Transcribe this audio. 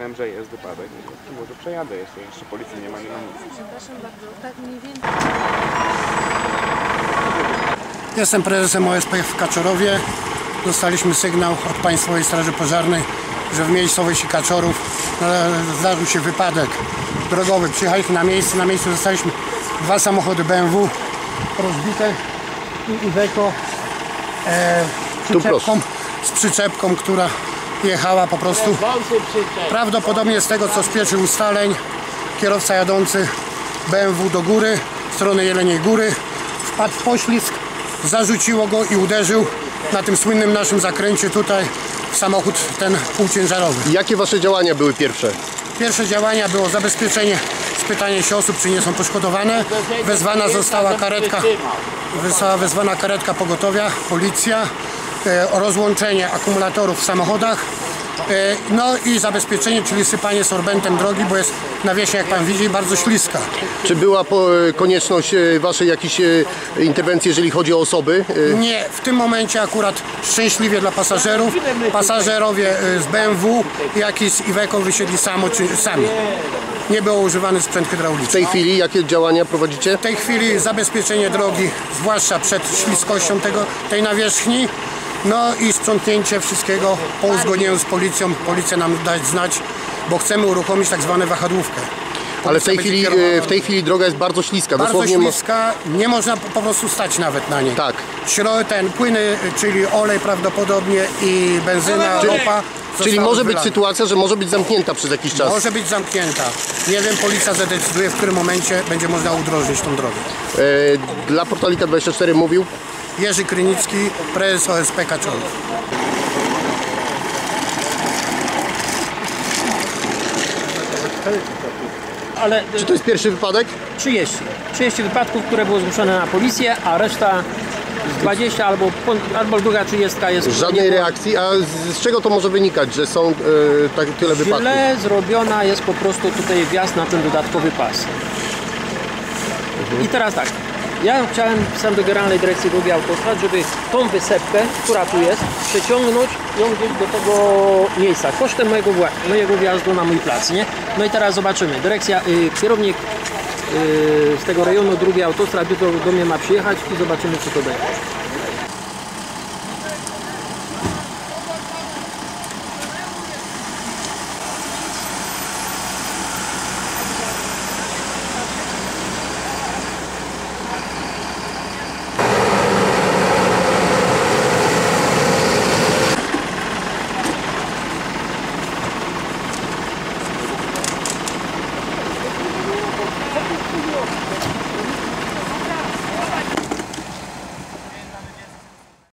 Że jest wypadek, może przejadę jeszcze, jeszcze policji nie ma, nie ma nic. Przepraszam bardzo, tak mniej więcej. Jestem prezesem OSP w Kaczorowie. Dostaliśmy sygnał od Państwowej Straży Pożarnej, że w miejscowości Kaczorów e, zdarzył się wypadek drogowy. Przyjechaliśmy na miejsce. Na miejscu zostaliśmy dwa samochody BMW rozbite i Iveco e, proszę. przyczepką, z przyczepką, która jechała po prostu prawdopodobnie z tego co z pierwszych ustaleń kierowca jadący BMW do góry, w stronę Jeleniej Góry wpadł w poślizg, zarzuciło go i uderzył na tym słynnym naszym zakręcie tutaj w samochód ten półciężarowy. Jakie wasze działania były pierwsze? Pierwsze działania było zabezpieczenie, spytanie się osób, czy nie są poszkodowane. Wezwana została karetka, została wezwana karetka pogotowia, policja, e, rozłączenie akumulatorów w samochodach. E, No i zabezpieczenie, czyli sypanie sorbentem drogi, bo jest na wiesie, jak pan widzi, bardzo śliska. Czy była po, konieczność e, waszej jakiejś e, interwencji, jeżeli chodzi o osoby? E, Nie, w tym momencie akurat szczęśliwie dla pasażerów. Pasażerowie z BMW, jak i z Iveco wysiedli samo, czy sami. Nie był używany sprzęt W hydrauliczny. tej chwili jakie działania prowadzicie? W tej chwili zabezpieczenie drogi, zwłaszcza przed śliskością tego, tej nawierzchni. No i sprzątnięcie wszystkiego po uzgodnieniu z policją. Policja nam dać znać, bo chcemy uruchomić tak zwaną wahadłówkę. Ale w tej, chwili, e, w tej chwili droga jest bardzo śliska. bardzo Dosłownie śliska, nie można po prostu stać nawet na niej. Tak. Śro, ten płyny, czyli olej prawdopodobnie i benzyna, ropa. Czyli może być wylane. sytuacja, że może być zamknięta przez jakiś czas. Może być zamknięta. Nie wiem, policja zadecyduje, w którym momencie będzie można udrożnić tą drogę. E, Dla Portalika 24 mówił Jerzy Krynicki, prezes OSP Kaczorów. Ale Czy to jest pierwszy wypadek? 30. 30 wypadków, które były zgłoszone na policję, a reszta z 20 albo, albo druga 30 jest Żadnej reakcji. A z, z czego to może wynikać, że są e, tak, tyle wypadków? Źle zrobiona jest po prostu tutaj wjazd na ten dodatkowy pas. I teraz tak. Ja chciałem pisać do Generalnej Dyrekcji Dróg Autostrad, żeby tą wysepkę, która tu jest, przeciągnąć ją gdzieś do tego miejsca, kosztem mojego, mojego wjazdu na mój plac, nie? No i teraz zobaczymy. Dyrekcja, y, kierownik y, z tego rejonu drugiej autostrad jutro do mnie ma przyjechać i zobaczymy, co to będzie.